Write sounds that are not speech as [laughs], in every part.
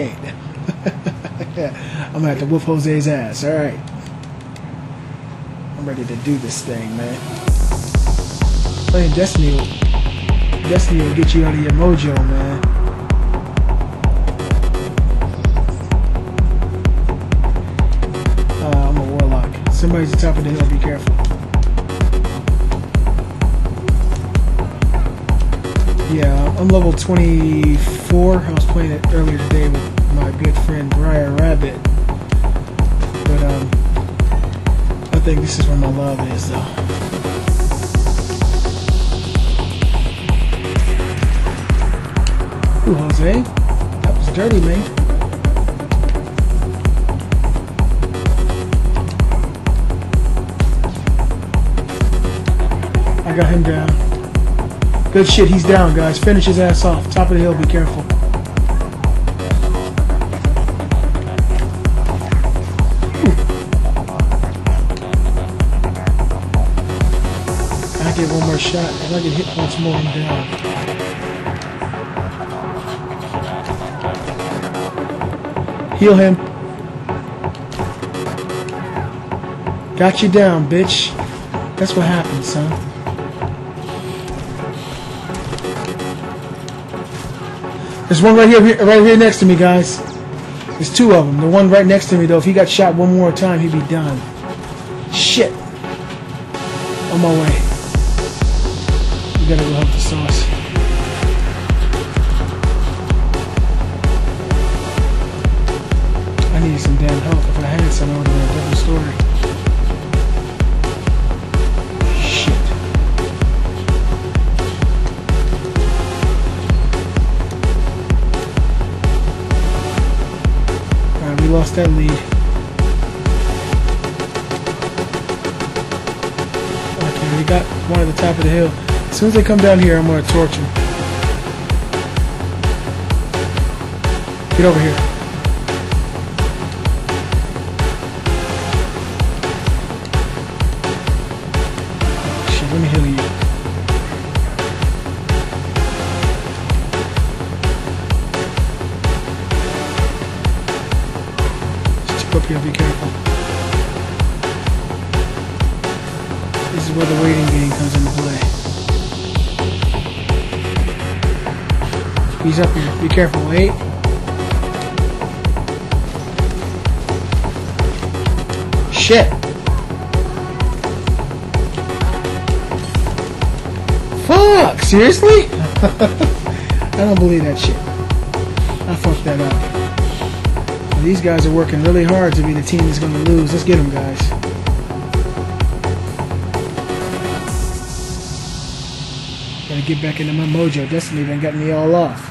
ain't. [laughs] I'm gonna have to whoop Jose's ass. All right. I'm ready to do this thing, man. Playing Destiny, Destiny will get you out of your mojo, man. Uh, I'm a warlock. Somebody's at the top of the hill. Be careful. Yeah, I'm level 24. I was playing it earlier today with my good friend Briar Rabbit. But um, I think this is where my love is, though. Ooh, Jose. That was dirty, man. I got him down. Good shit, he's down, guys. Finish his ass off. Top of the hill, be careful. Get one more shot. If I get hit once more, I'm down. Heal him. Got you down, bitch. That's what happens, son. There's one right here, right here next to me, guys. There's two of them. The one right next to me, though, if he got shot one more time, he'd be done. Shit. On my way. Help the sauce. I needed some damn help. If I had some, I would have been a different story. Shit. Alright, we lost that lead. Okay, we got one at the top of the hill. As soon as they come down here, I'm gonna torch them. Get over here. Shit, let me heal you. Just up here, be careful. This is where the waiting game comes into play. He's up here. Be careful. Wait. Shit. Fuck! Seriously? [laughs] I don't believe that shit. I fucked that up. These guys are working really hard to be the team that's gonna lose. Let's get them, guys. Gotta get back into my mojo. Destiny done got me all off.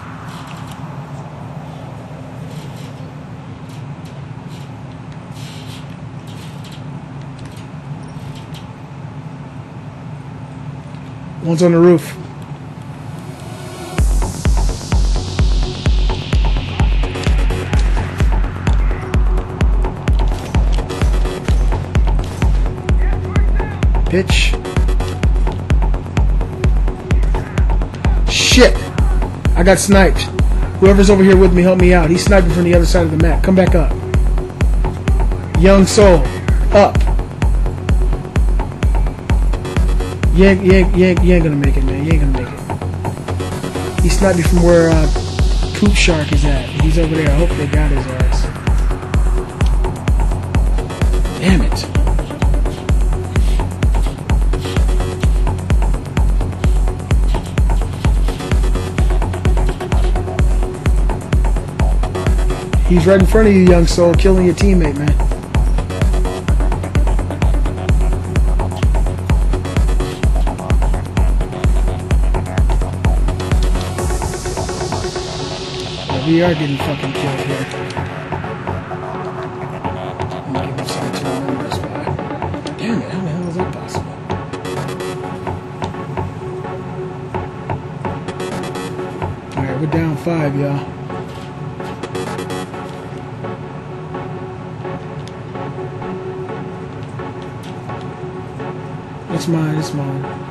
One's on the roof. Bitch. Shit! I got sniped. Whoever's over here with me, help me out. He's sniping from the other side of the map. Come back up. Young soul. Up. You ain't, you, ain't, you, ain't, you ain't gonna make it, man. You ain't gonna make it. He sniped me from where uh, Coop Shark is at. He's over there. I hope they got his ass. Damn it. He's right in front of you, young soul, killing your teammate, man. We are getting fucking killed here. I'm give something to remember this by. Damn it, how the hell is that possible? Alright, we're down five, y'all. It's mine, it's mine.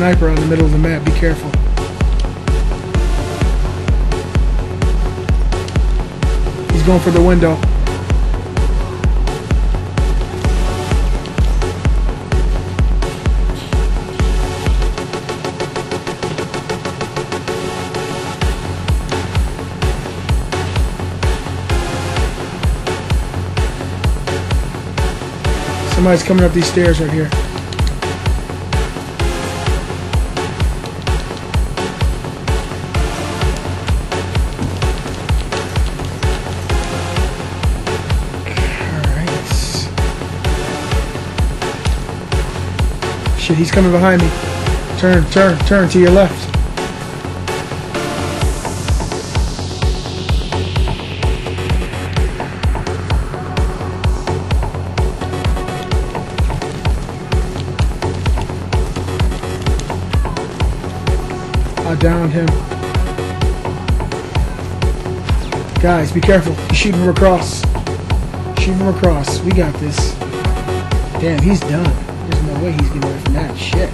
Sniper on the middle of the map. Be careful. He's going for the window. Somebody's coming up these stairs right here. Shit, he's coming behind me. Turn, turn, turn to your left. I downed him. Guys, be careful. You shoot him across. Shoot him across. We got this. Damn, he's done. Way he's away from that shit.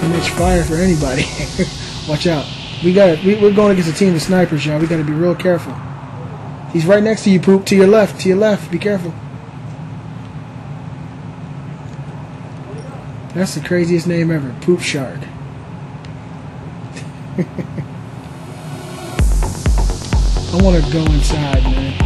Too much fire for anybody. [laughs] Watch out. We got we, we're going against a team of snipers, y'all. We got to be real careful. He's right next to you, poop. To your left. To your left. Be careful. That's the craziest name ever. Poop Shark. [laughs] I want to go inside, man.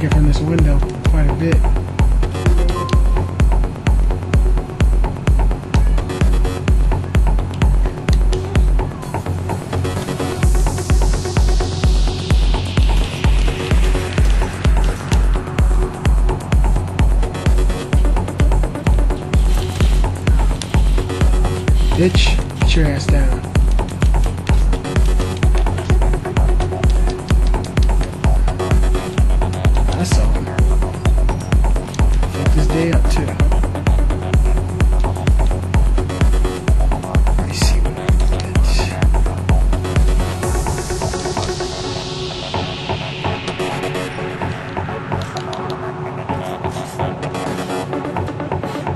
They're from this window quite a bit. Bitch, get your ass down. Day up get.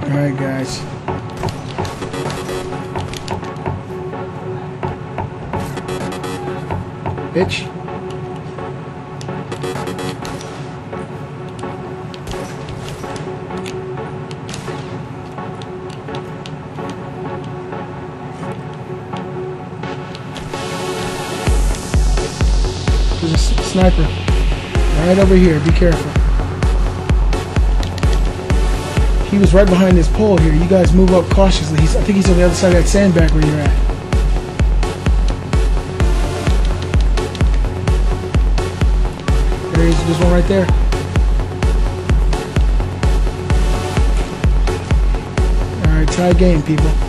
Alright guys. Bitch. Sniper right over here. Be careful. He was right behind this pole here. You guys move up cautiously. He's, I think he's on the other side of that sandbag where you're at. There he is. There's one right there. All right, tie game, people.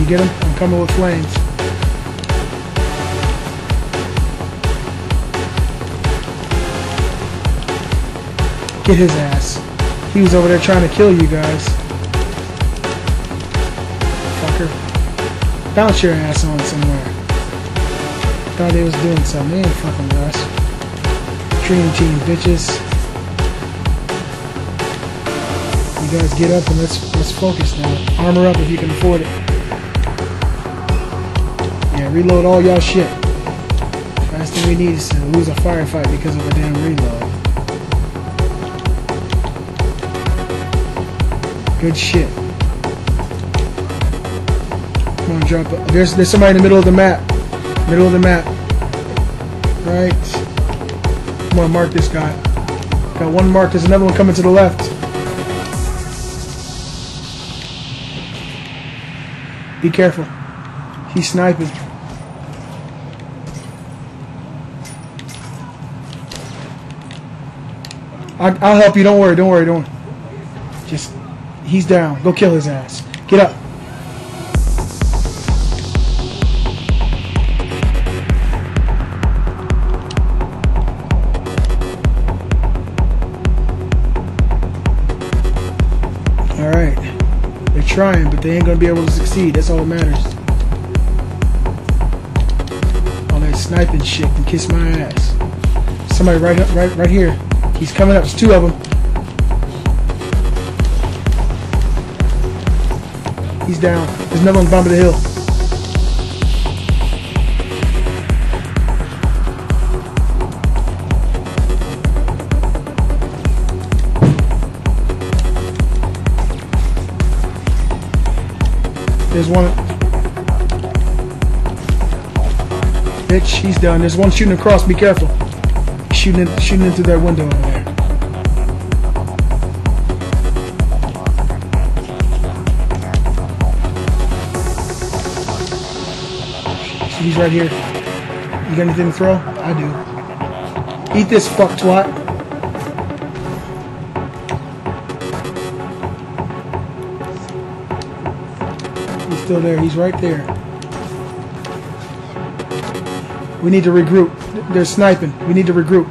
You get him? I'm coming with flames. Get his ass. He was over there trying to kill you guys. Fucker. Bounce your ass on somewhere. Thought they was doing something. They ain't fucking with us. Dream team, bitches. You guys get up and let's let's focus now. Armor up if you can afford it. Yeah, reload all y'all shit. Last thing we need is to lose a firefight because of a damn reload. Good shit. Come on, drop it. There's there's somebody in the middle of the map. Middle of the map. Right. Come on, mark this guy. Got one mark. There's another one coming to the left. Be careful. He's sniping. I, I'll help you. Don't worry. Don't worry. Don't worry. Just, he's down. Go kill his ass. Get up. Trying, but they ain't gonna be able to succeed. That's all that matters. All that sniping shit can kiss my ass. Somebody right up, right, right here. He's coming up. There's two of them. He's down. There's another one on the of the hill. There's one. Bitch, he's done. There's one shooting across. Be careful. Shooting, in, shooting into that window over there. He's right here. You got anything to throw? I do. Eat this fuck twat. Still there. He's right there. We need to regroup. They're sniping. We need to regroup.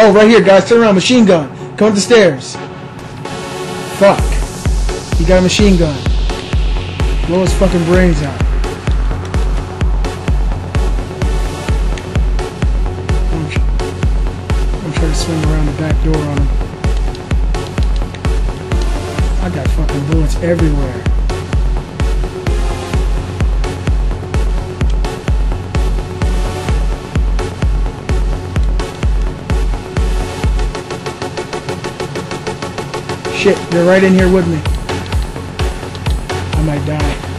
Oh, right here, guys. Turn around. Machine gun. Come up the stairs. Fuck. He got a machine gun. Blow his fucking brains out. I'm, tr- I'm trying to swing around the back door on him. I got fucking bullets everywhere. Shit, they're right in here with me. I might die.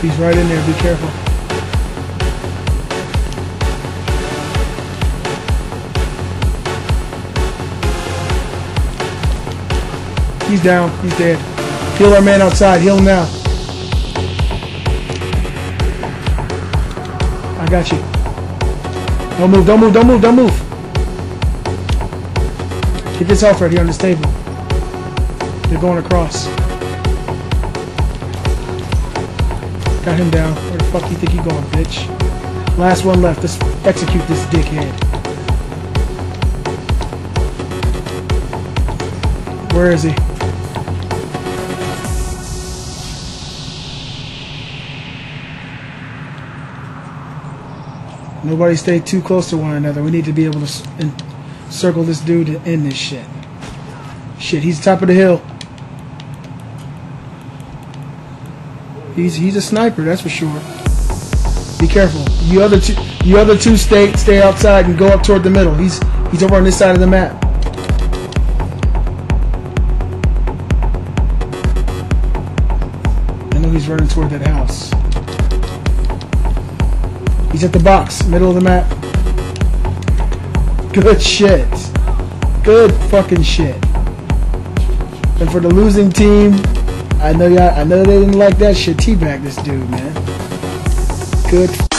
He's right in there. Be careful. He's down. He's dead. Heal our man outside. Heal him now. I got you. Don't move. Don't move. Don't move. Don't move. Get this off right here on this table. They're going across. Got him down. Where the fuck you think you going, bitch? Last one left. Let's execute this dickhead. Where is he? Nobody stay too close to one another. We need to be able to circle this dude to end this shit. Shit, he's top of the hill. He's he's a sniper, that's for sure. Be careful. You other two, you other two stay stay outside and go up toward the middle. He's he's over on this side of the map. I know he's running toward that house. He's at the box, middle of the map. Good shit. Good fucking shit. And for the losing team, I know y'all, I know they didn't like that shit. Teabag this dude, man. Good